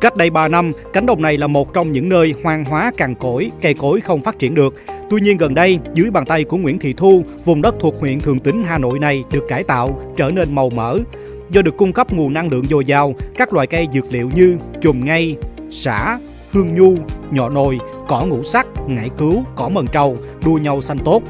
Cách đây 3 năm, cánh đồng này là một trong những nơi hoang hóa cằn cỗi, cây cối không phát triển được. Tuy nhiên gần đây, dưới bàn tay của Nguyễn Thị Thu, vùng đất thuộc huyện Thường Tín, Hà Nội này được cải tạo, trở nên màu mỡ. Do được cung cấp nguồn năng lượng dồi dào, các loại cây dược liệu như chùm ngay, xả, hương nhu, nhọ nồi, cỏ ngũ sắc, ngải cứu, cỏ mần trầu đua nhau xanh tốt.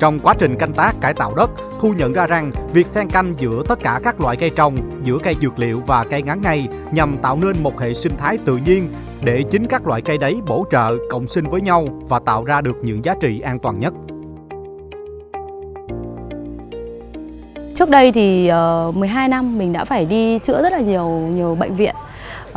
Trong quá trình canh tác cải tạo đất, Thu nhận ra rằng việc xen canh giữa tất cả các loại cây trồng, giữa cây dược liệu và cây ngắn ngày nhằm tạo nên một hệ sinh thái tự nhiên để chính các loại cây đấy bổ trợ, cộng sinh với nhau và tạo ra được những giá trị an toàn nhất. Trước đây thì ờ, uh, 12 năm mình đã phải đi chữa rất là nhiều nhiều bệnh viện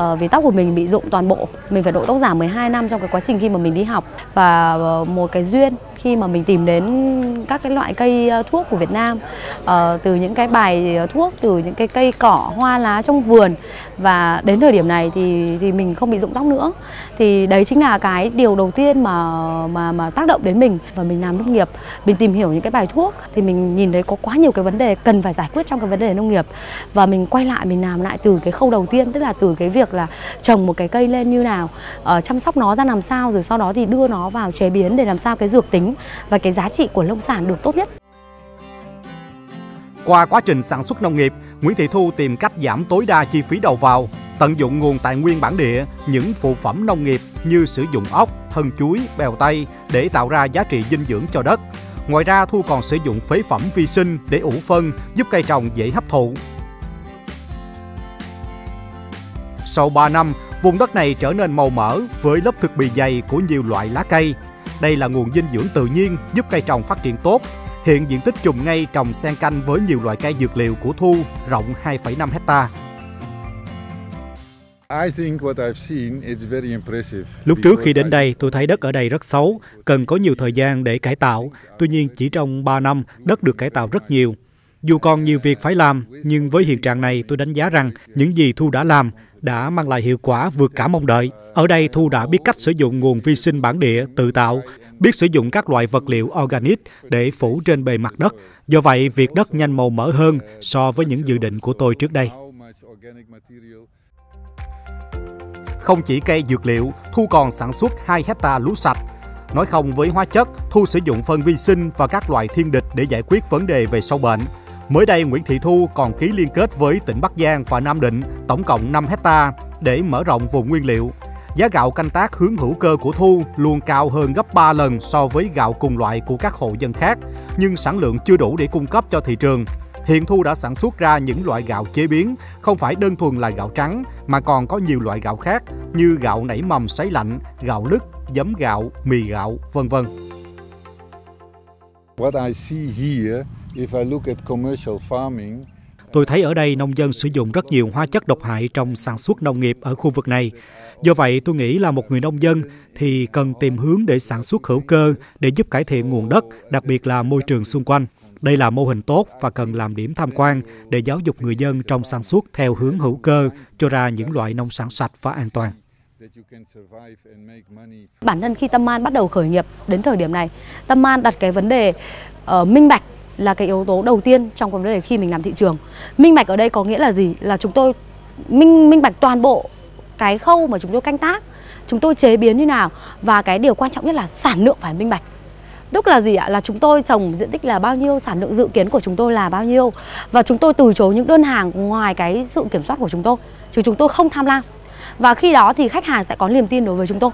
uh, vì tóc của mình bị rụng toàn bộ. Mình phải độ tóc giả 12 năm trong cái quá trình khi mà mình đi học. Và uh, một cái duyên khi mà mình tìm đến các cái loại cây ờ, thuốc của Việt Nam. Uh, từ những cái bài thuốc từ những cái cây cỏ hoa lá trong vườn. Và đến thời điểm này thì thì mình không bị rụng tóc nữa. Thì đấy chính là cái điều đầu tiên mà mà mà tác động đến mình và mình làm nông nghiệp. Mình tìm hiểu những cái bài thuốc thì mình nhìn thấy có quá nhiều cái vấn đề cần phải giải quyết trong cái vấn đề nông nghiệp. Và mình quay lại mình làm lại từ cái khâu đầu tiên tức là từ cái việc là trồng một cái cây lên như nào uh, chăm sóc nó ra làm sao rồi sau đó thì đưa nó vào chế biến để làm sao cái dược tính và cái giá trị của nông sản được tốt nhất. Qua quá trình sản xuất nông nghiệp, Nguyễn Thị Thu tìm cách giảm tối đa chi phí đầu vào, tận dụng nguồn tài nguyên bản địa, những phụ phẩm nông nghiệp như sử dụng ốc, thân chuối, bèo tây để tạo ra giá trị dinh dưỡng cho đất. Ngoài ra, Thu còn sử dụng phế phẩm vi sinh để ủ phân, giúp cây trồng dễ hấp thụ. Sau 3 năm, vùng đất này trở nên màu mỡ với lớp thực bì dày của nhiều loại lá cây, đây là nguồn dinh dưỡng tự nhiên giúp cây trồng phát triển tốt. Hiện diện tích trùng ngay trồng xen canh với nhiều loại cây dược liệu của Thu rộng 2,5 hecta. Lúc trước khi đến đây, tôi thấy đất ở đây rất xấu, cần có nhiều thời gian để cải tạo. Tuy nhiên, chỉ trong 3 năm, đất được cải tạo rất nhiều. Dù còn nhiều việc phải làm, nhưng với hiện trạng này tôi đánh giá rằng những gì Thu đã làm đã mang lại hiệu quả vượt cả mong đợi. Ở đây Thu đã biết cách sử dụng nguồn vi sinh bản địa tự tạo, biết sử dụng các loại vật liệu organic để phủ trên bề mặt đất. Do vậy, việc đất nhanh màu mỡ hơn so với những dự định của tôi trước đây. Không chỉ cây dược liệu, Thu còn sản xuất 2 hecta lúa sạch. Nói không với hóa chất, Thu sử dụng phân vi sinh và các loại thiên địch để giải quyết vấn đề về sâu bệnh. Mới đây, Nguyễn Thị Thu còn ký liên kết với tỉnh Bắc Giang và Nam Định, tổng cộng 5 hecta để mở rộng vùng nguyên liệu. Giá gạo canh tác hướng hữu cơ của Thu luôn cao hơn gấp 3 lần so với gạo cùng loại của các hộ dân khác, nhưng sản lượng chưa đủ để cung cấp cho thị trường. Hiện Thu đã sản xuất ra những loại gạo chế biến, không phải đơn thuần là gạo trắng, mà còn có nhiều loại gạo khác như gạo nảy mầm sấy lạnh, gạo lứt, giấm gạo, mì gạo, vân vân. What I see here Tôi thấy ở đây nông dân sử dụng rất nhiều hóa chất độc hại trong sản xuất nông nghiệp ở khu vực này. Do vậy, tôi nghĩ là một người nông dân thì cần tìm hướng để sản xuất hữu cơ để giúp cải thiện nguồn đất, đặc biệt là môi trường xung quanh. Đây là mô hình tốt và cần làm điểm tham quan để giáo dục người dân trong sản xuất theo hướng hữu cơ cho ra những loại nông sản sạch và an toàn. Bản thân khi Tâm An bắt đầu khởi nghiệp đến thời điểm này, Tâm An đặt cái vấn đề uh, minh bạch là cái yếu tố đầu tiên trong vấn đề khi mình làm thị trường. Minh bạch ở đây có nghĩa là gì? Là chúng tôi, minh minh bạch toàn bộ cái khâu mà chúng tôi canh tác, chúng tôi chế biến như nào và cái điều quan trọng nhất là sản lượng phải minh bạch. Tức là gì ạ? Là chúng tôi trồng diện tích là bao nhiêu, sản lượng dự kiến của chúng tôi là bao nhiêu và chúng tôi từ chối những đơn hàng ngoài cái sự kiểm soát của chúng tôi, chứ chúng tôi không tham lam. Và khi đó thì khách hàng sẽ có niềm tin đối với chúng tôi.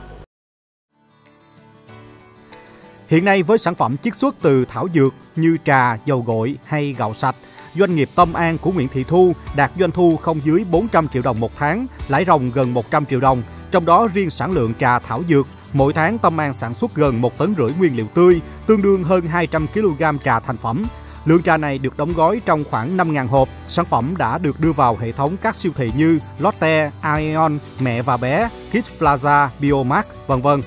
Hiện nay với sản phẩm chiết xuất từ thảo dược như trà, dầu gội hay gạo sạch, doanh nghiệp Tâm An của Nguyễn Thị Thu đạt doanh thu không dưới 400 triệu đồng một tháng, lãi ròng gần 100 triệu đồng. Trong đó riêng sản lượng trà thảo dược, mỗi tháng Tâm An sản xuất gần 1 tấn rưỡi nguyên liệu tươi, tương đương hơn 200 kg trà thành phẩm. Lượng trà này được đóng gói trong khoảng 5.000 hộp. Sản phẩm đã được đưa vào hệ thống các siêu thị như Lotte, Aeon, Mẹ và Bé, Kids Plaza, Biomark, vân vân.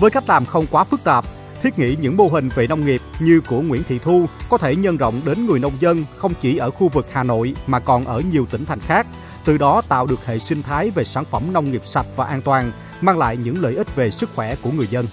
Với cách làm không quá phức tạp, thiết nghĩ những mô hình về nông nghiệp như của Nguyễn Thị Thu có thể nhân rộng đến người nông dân không chỉ ở khu vực Hà Nội mà còn ở nhiều tỉnh thành khác, từ đó tạo được hệ sinh thái về sản phẩm nông nghiệp sạch và an toàn, mang lại những lợi ích về sức khỏe của người dân.